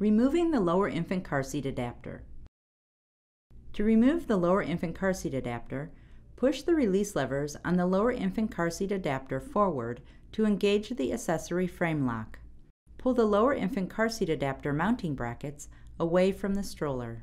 Removing the lower infant car seat adapter. To remove the lower infant car seat adapter, push the release levers on the lower infant car seat adapter forward to engage the accessory frame lock. Pull the lower infant car seat adapter mounting brackets away from the stroller.